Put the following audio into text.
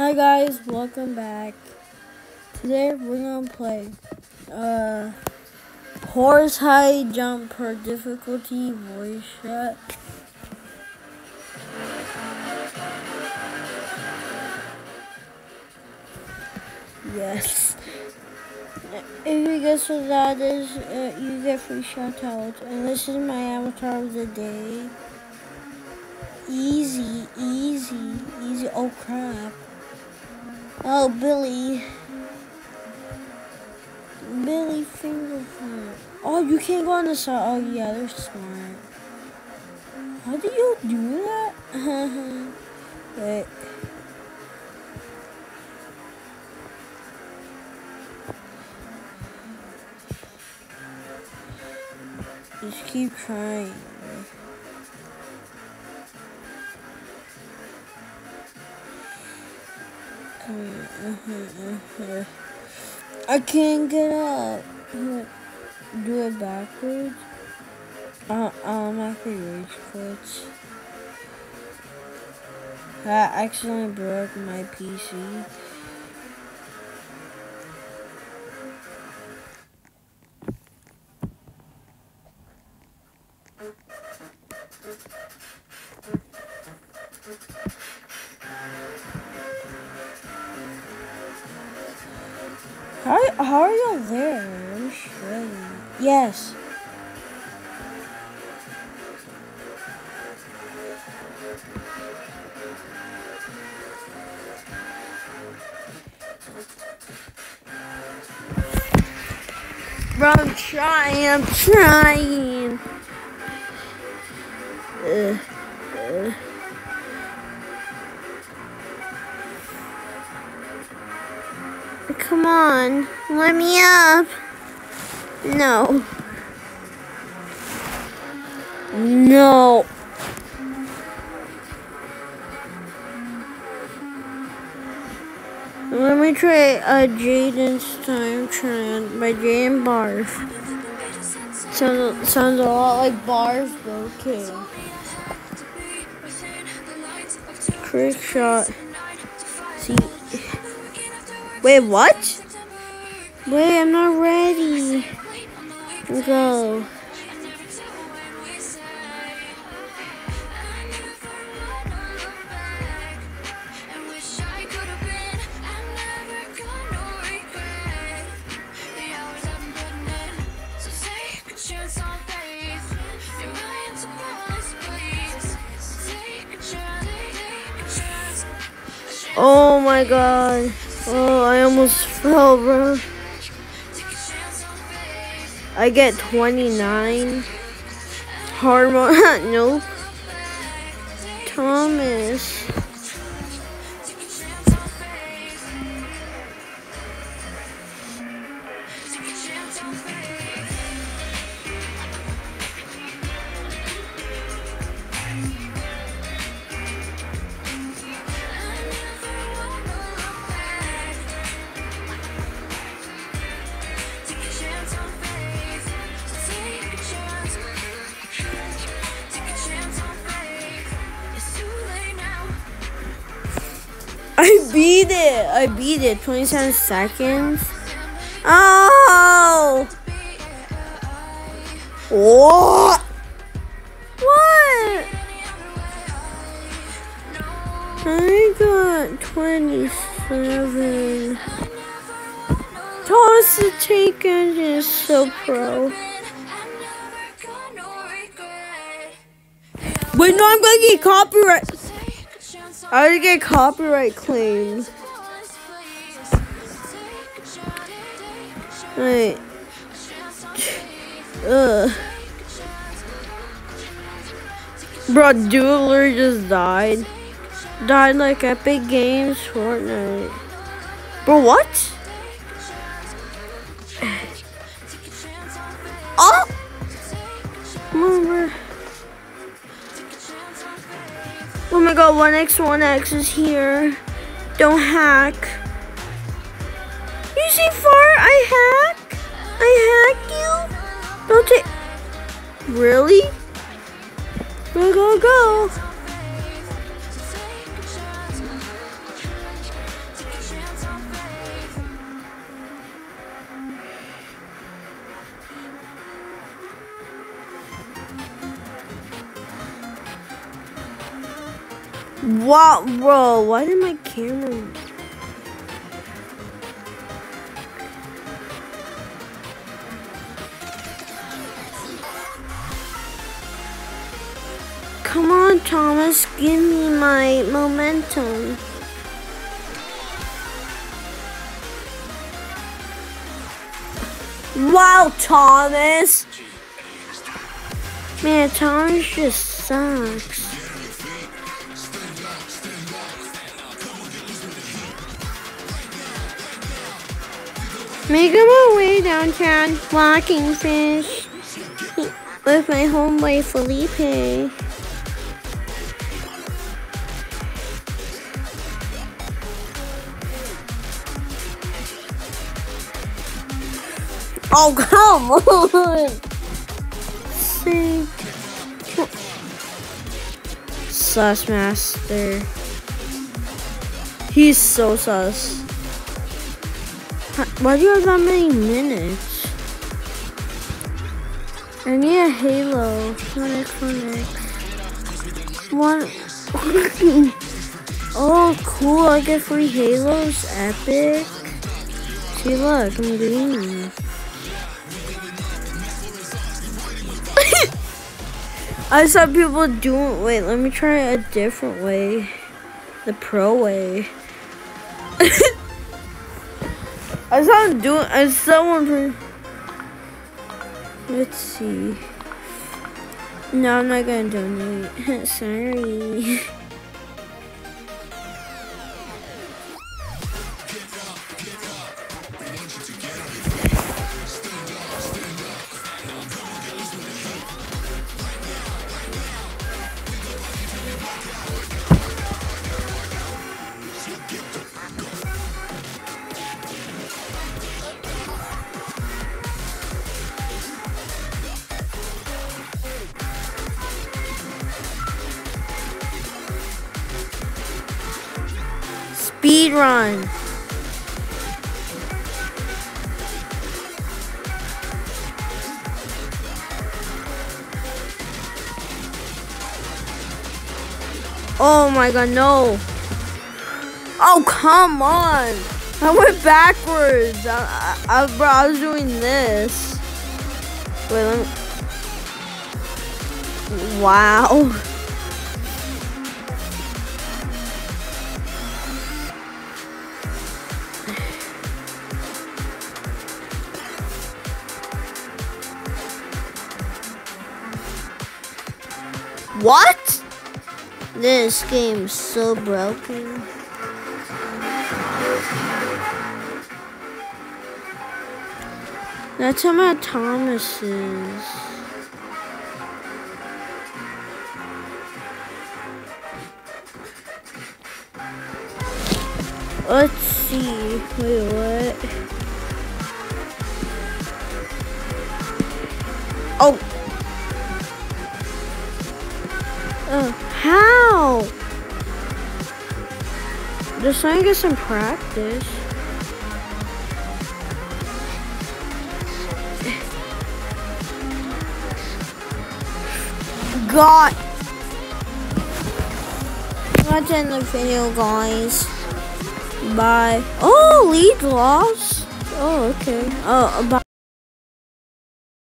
Hi guys, welcome back. Today we're gonna play uh horse high jump per difficulty voice chat. Yes. If you guess what that is, uh, you get free shout out. And this is my avatar of the day. Easy, easy, easy. Oh crap. Oh, Billy. Billy Fingerprint. Oh, you can't go on the side. Oh, yeah, they're smart. How do you do that? Wait. Just keep trying. I can't get up. Do it backwards. Uh, um, I could rage quits. I accidentally broke my PC. How, are you there? Yes. Bro, I'm trying, I'm trying. Come on, let me up. No. No. Let me try uh, Jaden's Time Trial by Jaden Barf. Sounds, sounds a lot like Barf, but okay. Trick shot. Wait, what? Wait, I'm not ready. Go. Oh my god. Oh, I almost fell, bro. I get 29. Harmon, nope. Thomas. I beat it. I beat it. 27 seconds. Oh! What? What? I got 27. Toss the taken is so pro. Wait, no, I'm gonna get copyright. I would get copyright claims. Wait. Ugh. Bro, Dueler just died. Died like Epic Games Fortnite. Bro, what? Oh! Come on, bro. Oh my god, 1x, 1x is here. Don't hack. You see far? I hack? I hack you? Don't take. Really? Go, go, go. Wow, bro, why did my camera... Come on, Thomas, give me my momentum. Wow, Thomas! Man, Thomas just sucks. Making my way downtown, walking fish with my homeboy Felipe. Oh, come on! Sus master. He's so sus. Uh, why do you have that many minutes? I need a halo. Clinic, clinic. One. oh, cool. I get free halos. Epic. See, look. I'm green. I saw people doing. Wait, let me try a different way. The pro way. I saw him doing. I saw one. Let's see. No, I'm not gonna donate. Sorry. Speed run. Oh my god, no. Oh, come on. I went backwards. I, I, I, bro, I was doing this. Wait, let me. Wow. What? This game's so broken. That's how my Thomas is. Let's see. Wait, what? Oh. Uh, how? To get some practice. God. That's in the video, guys. Bye. Oh, lead loss. Oh, okay. Oh, bye.